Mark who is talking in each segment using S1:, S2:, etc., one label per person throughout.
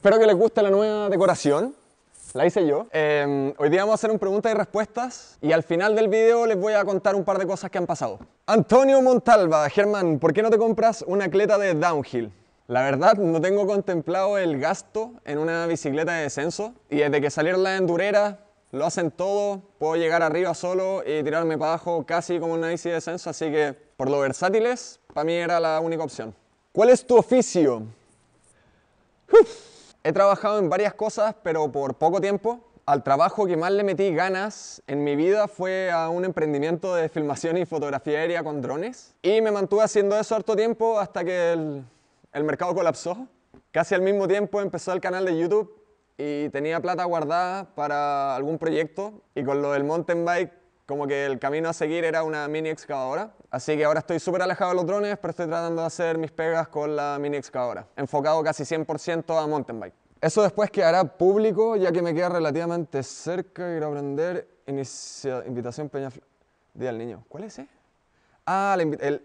S1: Espero que les guste la nueva decoración. La hice yo. Eh, hoy día vamos a hacer un preguntas y respuestas y al final del video les voy a contar un par de cosas que han pasado. Antonio Montalva, Germán, ¿por qué no te compras una cleta de downhill? La verdad, no tengo contemplado el gasto en una bicicleta de descenso y desde que salieron las endureras lo hacen todo, puedo llegar arriba solo y tirarme para abajo casi como una bici de descenso, así que por lo versátiles, para mí era la única opción. ¿Cuál es tu oficio? He trabajado en varias cosas, pero por poco tiempo. Al trabajo que más le metí ganas en mi vida fue a un emprendimiento de filmación y fotografía aérea con drones. Y me mantuve haciendo eso harto tiempo hasta que el, el mercado colapsó. Casi al mismo tiempo empezó el canal de YouTube y tenía plata guardada para algún proyecto. Y con lo del mountain bike, como que el camino a seguir era una mini excavadora. Así que ahora estoy súper alejado de los drones, pero estoy tratando de hacer mis pegas con la mini excavadora. Enfocado casi 100% a mountain bike. Eso después quedará público, ya que me queda relativamente cerca. Quiero aprender. Inicia, invitación Peñaflor. Día al niño. ¿Cuál es ese? Ah, el,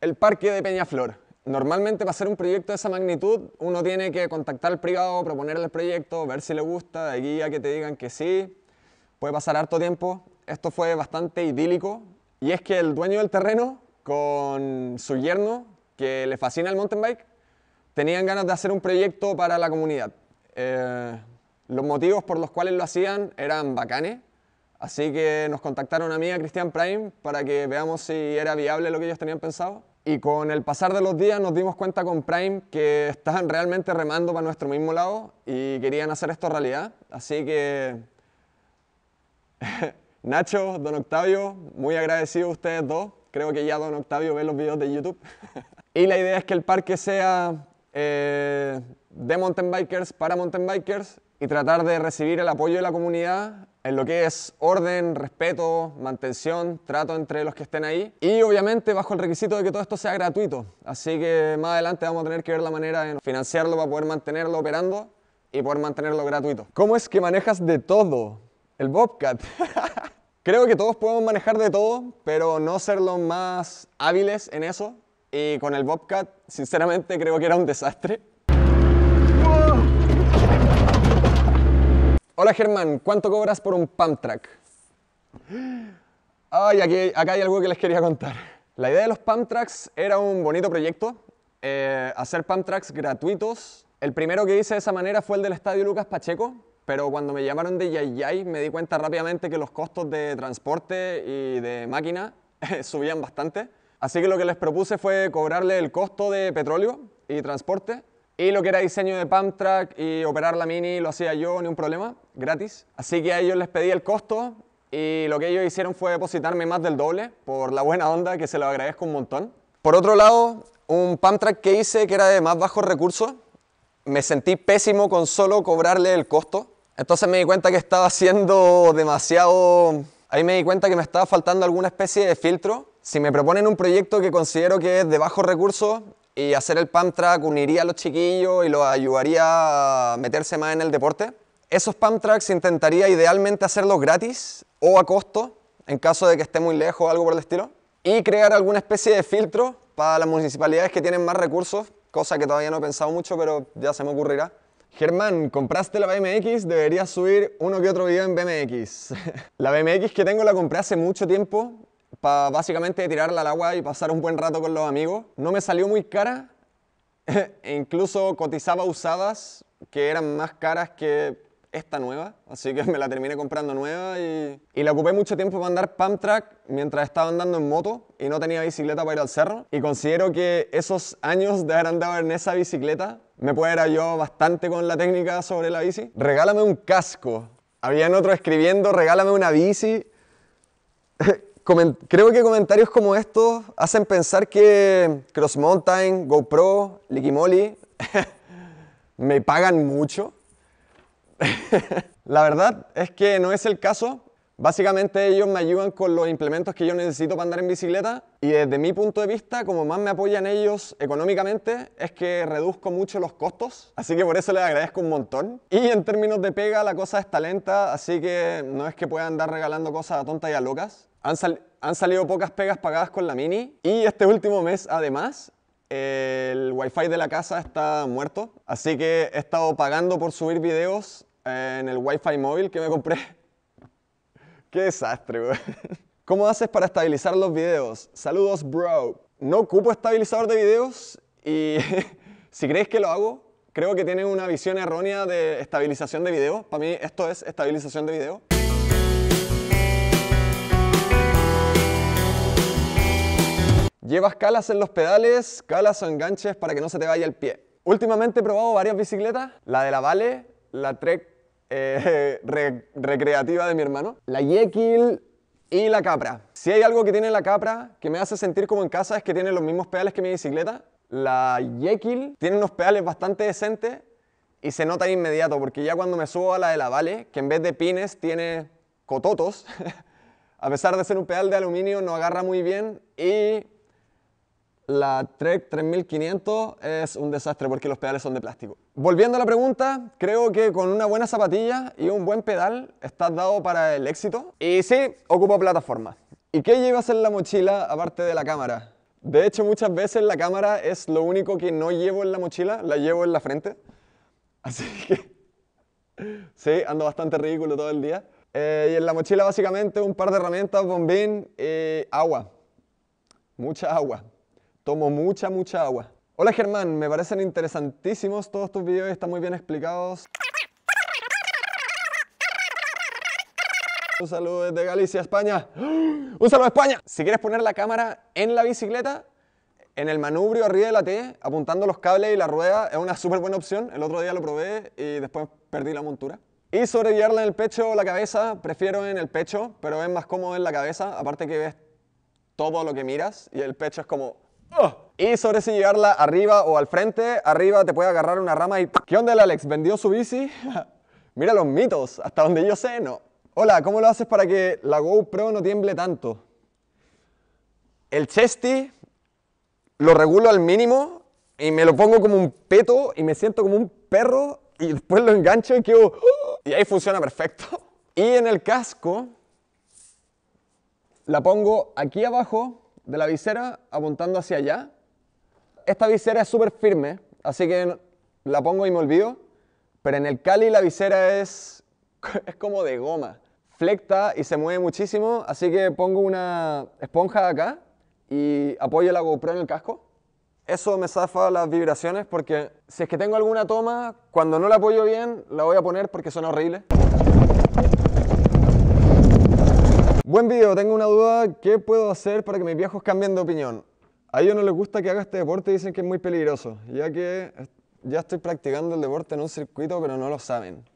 S1: el parque de Peñaflor. Normalmente para hacer un proyecto de esa magnitud uno tiene que contactar al privado, proponerle el proyecto, ver si le gusta, de guía que te digan que sí. Puede pasar harto tiempo. Esto fue bastante idílico. Y es que el dueño del terreno, con su yerno, que le fascina el mountain bike, tenían ganas de hacer un proyecto para la comunidad. Eh, los motivos por los cuales lo hacían eran bacanes, así que nos contactaron a mí, a Christian Prime, para que veamos si era viable lo que ellos tenían pensado. Y con el pasar de los días nos dimos cuenta con Prime que estaban realmente remando para nuestro mismo lado y querían hacer esto realidad. Así que Nacho, Don Octavio, muy agradecido a ustedes dos. Creo que ya Don Octavio ve los videos de YouTube. y la idea es que el parque sea eh, de mountain bikers para mountain bikers y tratar de recibir el apoyo de la comunidad en lo que es orden, respeto, mantención, trato entre los que estén ahí y obviamente bajo el requisito de que todo esto sea gratuito. Así que más adelante vamos a tener que ver la manera de financiarlo para poder mantenerlo operando y poder mantenerlo gratuito. ¿Cómo es que manejas de todo? El Bobcat. Creo que todos podemos manejar de todo, pero no ser los más hábiles en eso y con el Bobcat, sinceramente, creo que era un desastre. Hola Germán, ¿cuánto cobras por un pump track? Ay, aquí, acá hay algo que les quería contar. La idea de los pump tracks era un bonito proyecto, eh, hacer pump tracks gratuitos. El primero que hice de esa manera fue el del Estadio Lucas Pacheco, pero cuando me llamaron de Yayay me di cuenta rápidamente que los costos de transporte y de máquina subían bastante. Así que lo que les propuse fue cobrarle el costo de petróleo y transporte y lo que era diseño de pump track y operar la mini lo hacía yo, ni un problema, gratis. Así que a ellos les pedí el costo y lo que ellos hicieron fue depositarme más del doble por la buena onda, que se lo agradezco un montón. Por otro lado, un pump track que hice que era de más bajos recursos, me sentí pésimo con solo cobrarle el costo. Entonces me di cuenta que estaba haciendo demasiado... Ahí me di cuenta que me estaba faltando alguna especie de filtro si me proponen un proyecto que considero que es de bajos recursos y hacer el pump track uniría a los chiquillos y los ayudaría a meterse más en el deporte, esos pump tracks intentaría idealmente hacerlos gratis o a costo, en caso de que esté muy lejos o algo por el estilo, y crear alguna especie de filtro para las municipalidades que tienen más recursos, cosa que todavía no he pensado mucho, pero ya se me ocurrirá. Germán, compraste la BMX, deberías subir uno que otro video en BMX. la BMX que tengo la compré hace mucho tiempo, para básicamente tirarla al agua y pasar un buen rato con los amigos. No me salió muy cara, e incluso cotizaba usadas que eran más caras que esta nueva, así que me la terminé comprando nueva y, y la ocupé mucho tiempo para andar pump track mientras estaba andando en moto y no tenía bicicleta para ir al cerro. Y considero que esos años de haber andado en esa bicicleta me puede ir yo bastante con la técnica sobre la bici. Regálame un casco. Habían otro escribiendo, regálame una bici. creo que comentarios como estos hacen pensar que Cross Mountain, GoPro, Lickimoly me pagan mucho. La verdad es que no es el caso. Básicamente ellos me ayudan con los implementos que yo necesito para andar en bicicleta y desde mi punto de vista, como más me apoyan ellos económicamente, es que reduzco mucho los costos, así que por eso les agradezco un montón. Y en términos de pega la cosa está lenta, así que no es que pueda andar regalando cosas a tontas y a locas. Han, han salido pocas pegas pagadas con la Mini y este último mes además el wifi de la casa está muerto, así que he estado pagando por subir videos en el wifi móvil que me compré. Qué desastre, güey. ¿Cómo haces para estabilizar los videos? Saludos, bro. No ocupo estabilizador de videos y si creéis que lo hago, creo que tienen una visión errónea de estabilización de video. Para mí esto es estabilización de video. Llevas calas en los pedales, calas o enganches para que no se te vaya el pie. Últimamente he probado varias bicicletas, la de la Vale, la Trek eh, recreativa de mi hermano, la Yekil y la Capra. Si hay algo que tiene la Capra que me hace sentir como en casa es que tiene los mismos pedales que mi bicicleta. La Yekil tiene unos pedales bastante decentes y se nota inmediato porque ya cuando me subo a la de la Vale, que en vez de pines tiene cototos, a pesar de ser un pedal de aluminio no agarra muy bien y la Trek 3500 es un desastre porque los pedales son de plástico. Volviendo a la pregunta, creo que con una buena zapatilla y un buen pedal estás dado para el éxito. Y sí, ocupo plataforma. ¿Y qué llevas en la mochila aparte de la cámara? De hecho, muchas veces la cámara es lo único que no llevo en la mochila, la llevo en la frente. Así que sí, ando bastante ridículo todo el día. Eh, y en la mochila básicamente un par de herramientas, bombín y agua. Mucha agua. Tomo mucha, mucha agua. Hola Germán, me parecen interesantísimos todos tus videos, están muy bien explicados. Un saludo desde Galicia, España. Un saludo a España. Si quieres poner la cámara en la bicicleta, en el manubrio arriba de la T, apuntando los cables y la rueda, es una súper buena opción. El otro día lo probé y después perdí la montura. Y sobre en el pecho o la cabeza, prefiero en el pecho, pero es más cómodo en la cabeza, aparte que ves todo lo que miras y el pecho es como y sobre si llevarla arriba o al frente, arriba te puede agarrar una rama y... ¿Qué onda el Alex? ¿Vendió su bici? Mira los mitos, hasta donde yo sé, no. Hola, ¿cómo lo haces para que la GoPro no tiemble tanto? El chesty lo regulo al mínimo y me lo pongo como un peto y me siento como un perro y después lo engancho y quedo... Y ahí funciona perfecto. Y en el casco la pongo aquí abajo de la visera apuntando hacia allá. Esta visera es súper firme, así que la pongo y me olvido. Pero en el Cali la visera es, es como de goma. Flecta y se mueve muchísimo, así que pongo una esponja acá y apoyo la GoPro en el casco. Eso me zafa las vibraciones porque si es que tengo alguna toma, cuando no la apoyo bien, la voy a poner porque suena horrible. Buen video, tengo una duda, ¿qué puedo hacer para que mis viejos cambien de opinión? A ellos no les gusta que haga este deporte y dicen que es muy peligroso, ya que ya estoy practicando el deporte en un circuito pero no lo saben.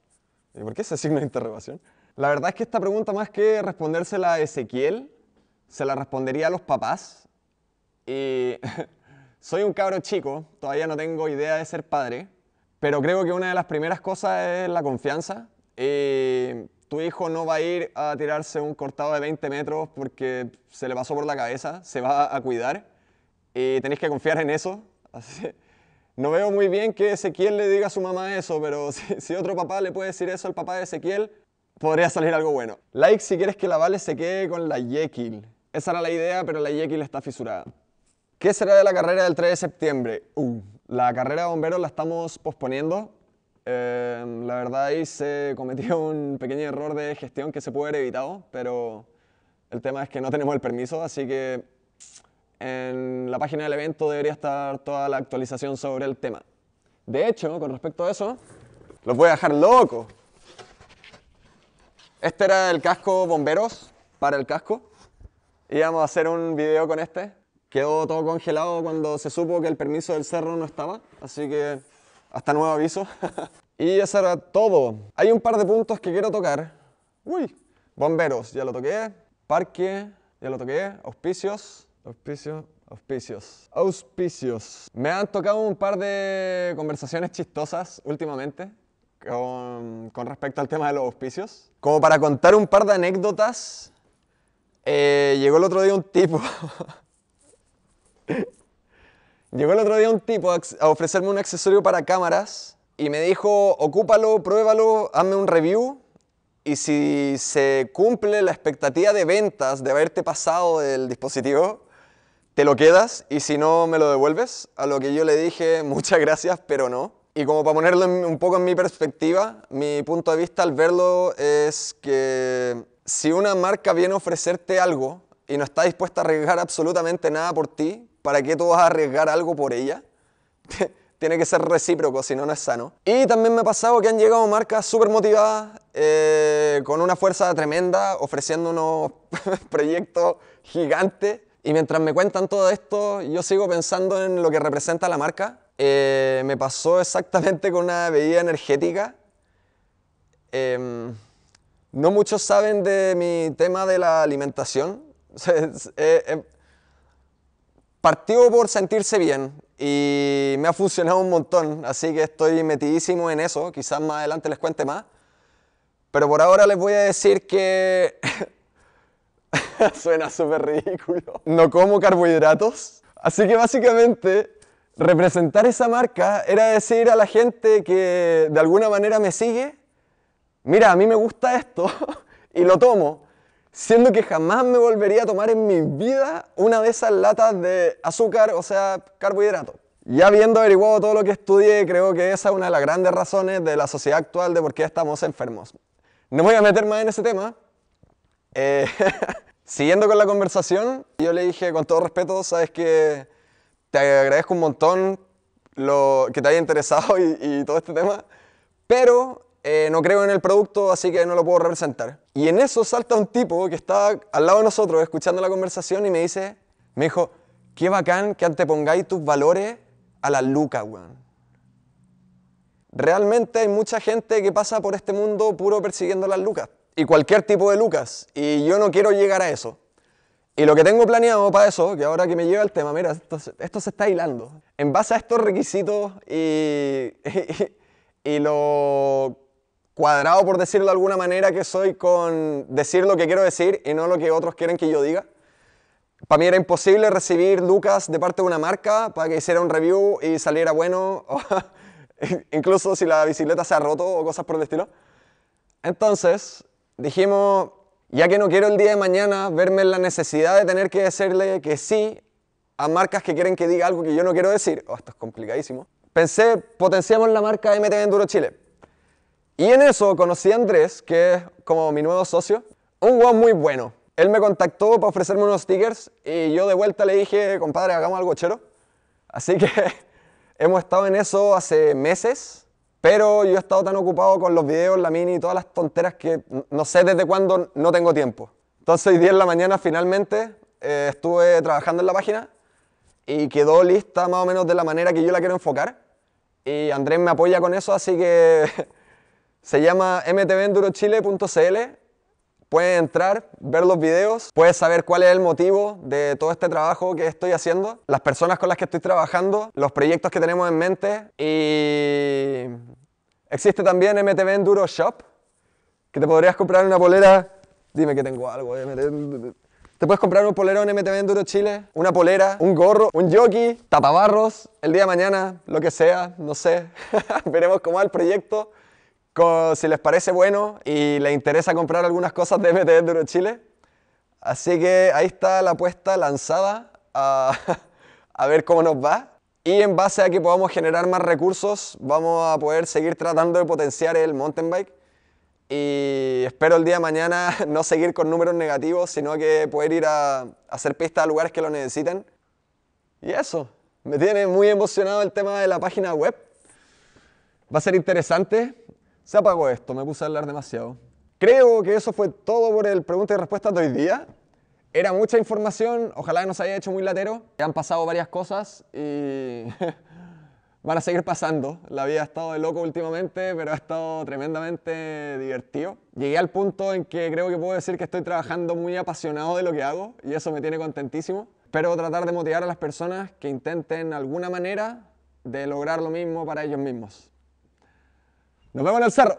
S1: ¿Y por qué ese signo de interrogación? La verdad es que esta pregunta más que respondérsela a Ezequiel, se la respondería a los papás. Y soy un cabro chico, todavía no tengo idea de ser padre, pero creo que una de las primeras cosas es la confianza. Tu hijo no va a ir a tirarse un cortado de 20 metros porque se le pasó por la cabeza, se va a cuidar y tenéis que confiar en eso. no veo muy bien que Ezequiel le diga a su mamá eso, pero si, otro papá le puede decir eso al papá de Ezequiel, podría salir algo bueno. Like si quieres que la Vale se quede con la Yekil. Esa era la idea, pero la Yekil está fisurada. ¿Qué será de la carrera del 3 de septiembre? Uh, la carrera de bomberos la estamos posponiendo Em, la verdad ahí se cometió un pequeño error de gestión que se puede haber evitado, pero el tema es que no tenemos el permiso, así que en la página del evento debería estar toda la actualización sobre el tema. De hecho, con respecto a eso, los voy a dejar locos. Este era el casco bomberos para el casco. Íbamos a hacer un video con este. Quedó todo congelado cuando se supo que el permiso del cerro no estaba, así que hasta nuevo aviso. y eso era todo. Hay un par de puntos que quiero tocar. Uy, bomberos, ya lo toqué. Parque, ya lo toqué. Auspicios, auspicios, auspicios. Auspicios. Me han tocado un par de conversaciones chistosas últimamente con, respecto al tema de los auspicios. Como para contar un par de anécdotas, eh, llegó el otro día un tipo Llegó el otro día un tipo a ofrecerme un accesorio para cámaras y me dijo, ocúpalo, pruébalo, hazme un review y si se cumple la expectativa de ventas de haberte pasado el dispositivo, te lo quedas y si no me lo devuelves. A lo que yo le dije, muchas gracias, pero no. Y como para ponerlo un poco en mi perspectiva, mi punto de vista al verlo es que si una marca viene a ofrecerte algo y no está dispuesta a arriesgar absolutamente nada por ti, ¿para qué tú vas a arriesgar algo por ella? Tiene que ser recíproco, si no, no es sano. Y también me ha pasado que han llegado marcas súper motivadas, eh, con una fuerza tremenda, ofreciendo unos proyectos gigantes. Y mientras me cuentan todo esto, yo sigo pensando en lo que representa la marca eh, me pasó exactamente con una bebida energética. Em, no muchos saben de mi tema de la alimentación. partió por sentirse bien y me ha funcionado un montón, así que estoy metidísimo en eso. Quizás más adelante les cuente más. Pero por ahora les voy a decir que suena súper ridículo. No como carbohidratos. Así que básicamente representar esa marca era decir a la gente que de alguna manera me sigue, mira, a mí me gusta esto y lo tomo, siendo que jamás me volvería a tomar en mi vida una de esas latas de azúcar, o sea, carbohidrato. Ya habiendo averiguado todo lo que estudié, creo que esa es una de las grandes razones de la sociedad actual de por qué estamos enfermos. No voy a meter más en ese tema. Eh, siguiendo con la conversación, yo le dije con todo respeto, sabes que te agradezco un montón lo, que te haya interesado y, todo este tema, pero eh, no creo en el producto, así que no lo puedo representar. Y en eso salta un tipo que está al lado de nosotros escuchando la conversación y me dice, me dijo, qué bacán que antepongáis tus valores a la luca, weón. Realmente hay mucha gente que pasa por este mundo puro persiguiendo las lucas. Y cualquier tipo de lucas. Y yo no quiero llegar a eso. Y lo que tengo planeado para eso, que ahora que me lleva el tema, mira, esto, se está hilando. En base a estos requisitos y, y, lo cuadrado, por decirlo de alguna manera, que soy con decir lo que quiero decir y no lo que otros quieren que yo diga. Para mí era imposible recibir lucas de parte de una marca para que hiciera un review y saliera bueno, incluso si la bicicleta se ha roto o cosas por el estilo. Entonces dijimos, ya que no quiero el día de mañana verme en la necesidad de tener que decirle que sí a marcas que quieren que diga algo que yo no quiero decir, oh, esto es complicadísimo, pensé, potenciamos la marca MTV Enduro Chile. Y en eso conocí a Andrés, que es como mi nuevo socio, un guau muy bueno. Él me contactó para ofrecerme unos stickers y yo de vuelta le dije, compadre, hagamos algo chero. Así que hemos estado en eso hace meses pero yo he estado tan ocupado con los videos, la mini y todas las tonteras que no sé desde cuándo no tengo tiempo. Entonces hoy día en la mañana finalmente eh, estuve trabajando en la página y quedó lista más o menos de la manera que yo la quiero enfocar. Y Andrés me apoya con eso, así que se llama mtvendurochile.cl Puedes entrar, ver los videos, puedes saber cuál es el motivo de todo este trabajo que estoy haciendo, las personas con las que estoy trabajando, los proyectos que tenemos en mente y existe también MTV Enduro Shop, que te podrías comprar una polera, dime que tengo algo, te puedes comprar un polero en MTV Enduro Chile, una polera, un gorro, un jockey, tapabarros, el día de mañana, lo que sea, no sé, veremos cómo va el proyecto si les parece bueno y les interesa comprar algunas cosas de MTV Duro Chile. Así que ahí está la apuesta lanzada a, a ver cómo nos va. Y en base a que podamos generar más recursos, vamos a poder seguir tratando de potenciar el mountain bike. Y espero el día de mañana no seguir con números negativos, sino que poder ir a, a hacer pistas a lugares que lo necesiten. Y eso, me tiene muy emocionado el tema de la página web. Va a ser interesante se apagó esto, me puse a hablar demasiado. Creo que eso fue todo por el pregunta y respuesta de hoy día. Era mucha información, ojalá no se haya hecho muy latero. Han pasado varias cosas y van a seguir pasando. La vida ha estado de loco últimamente, pero ha estado tremendamente divertido. Llegué al punto en que creo que puedo decir que estoy trabajando muy apasionado de lo que hago y eso me tiene contentísimo. Espero tratar de motivar a las personas que intenten alguna manera de lograr lo mismo para ellos mismos. Nos vemos en el cerro.